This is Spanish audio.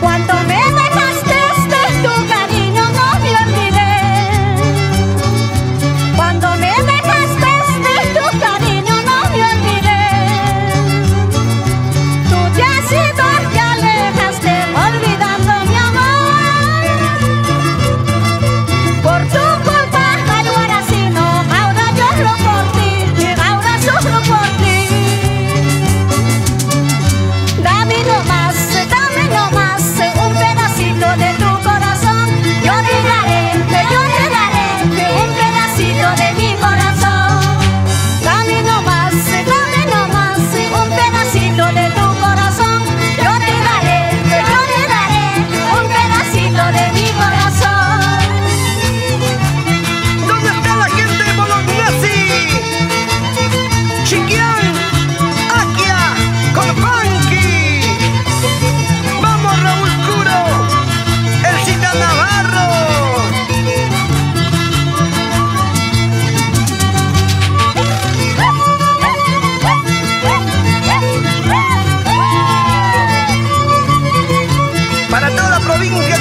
Cuando me dejaste de tu cariño no me olvidé. Cuando me dejaste de tu cariño no me olvidé. Tú te has sido de Robin